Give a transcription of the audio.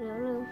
人人